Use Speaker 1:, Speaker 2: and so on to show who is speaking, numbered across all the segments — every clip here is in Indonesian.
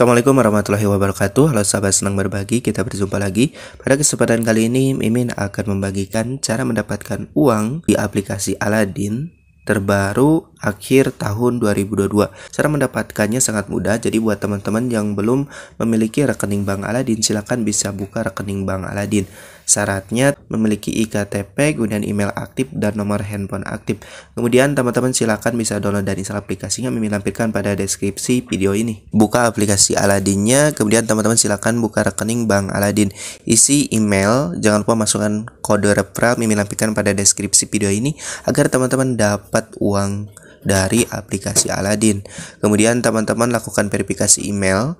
Speaker 1: Assalamualaikum warahmatullahi wabarakatuh. Halo sahabat senang berbagi Kita berjumpa lagi. Pada kesempatan kali ini Mimin akan membagikan Cara mendapatkan uang Di aplikasi Aladin terbaru akhir tahun 2022 Cara mendapatkannya sangat mudah Jadi buat teman-teman yang belum memiliki rekening Bank Aladin Silahkan bisa buka rekening Bank Aladin Syaratnya memiliki IKTP, kemudian email aktif, dan nomor handphone aktif. Kemudian teman-teman silakan bisa download dan install aplikasinya Mimin lampirkan pada deskripsi video ini. Buka aplikasi Aladinnya, kemudian teman-teman silakan buka rekening Bank Aladin. Isi email, jangan lupa masukkan kode referral Mimin lampirkan pada deskripsi video ini agar teman-teman dapat uang dari aplikasi Aladin. Kemudian teman-teman lakukan verifikasi email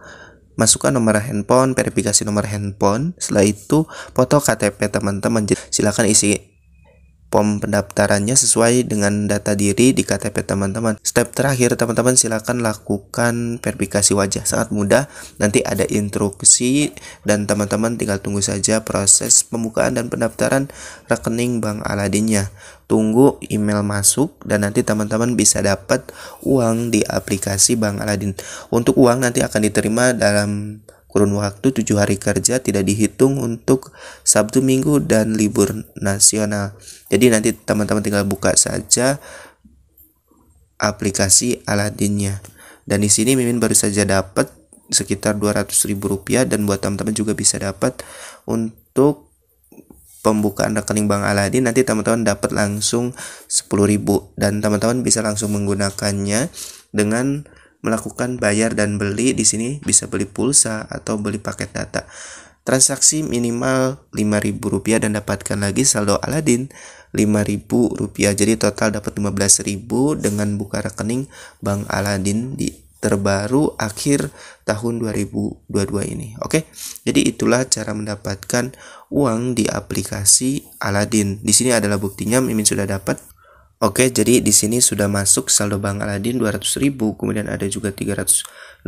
Speaker 1: masukkan nomor handphone, verifikasi nomor handphone. Setelah itu foto KTP teman-teman. Silakan isi pom pendaftarannya sesuai dengan data diri di KTP teman-teman. Step terakhir teman-teman silakan lakukan verifikasi wajah. Sangat mudah. Nanti ada instruksi dan teman-teman tinggal tunggu saja proses pembukaan dan pendaftaran rekening Bank Aladinnya. Tunggu email masuk dan nanti teman-teman bisa dapat uang di aplikasi Bank Aladin. Untuk uang nanti akan diterima dalam kurun waktu tujuh hari kerja tidak dihitung untuk Sabtu Minggu dan libur nasional. Jadi nanti teman-teman tinggal buka saja aplikasi Aladinnya. Dan di sini Mimin baru saja dapat sekitar 200 ribu rupiah dan buat teman-teman juga bisa dapat untuk pembukaan rekening Bank Aladin. Nanti teman-teman dapat langsung 10.000 dan teman-teman bisa langsung menggunakannya dengan melakukan bayar dan beli di sini bisa beli pulsa atau beli paket data. Transaksi minimal Rp5.000 dan dapatkan lagi saldo Aladin Rp5.000. Jadi total dapat Rp15.000 dengan buka rekening Bank Aladin di terbaru akhir tahun 2022 ini. Oke. Jadi itulah cara mendapatkan uang di aplikasi Aladin. Di sini adalah buktinya Mimin sudah dapat Oke, jadi di sini sudah masuk saldo Bank Aladin 200.000, kemudian ada juga 360.000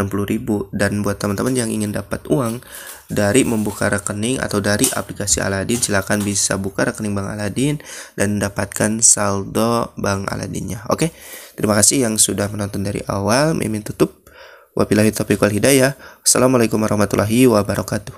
Speaker 1: dan buat teman-teman yang ingin dapat uang dari membuka rekening atau dari aplikasi Aladin, silakan bisa buka rekening Bank Aladin dan mendapatkan saldo Bank Aladinnya. Oke. Terima kasih yang sudah menonton dari awal. Mimin tutup. Wabillahi taufiq wal hidayah. Wassalamualaikum warahmatullahi wabarakatuh.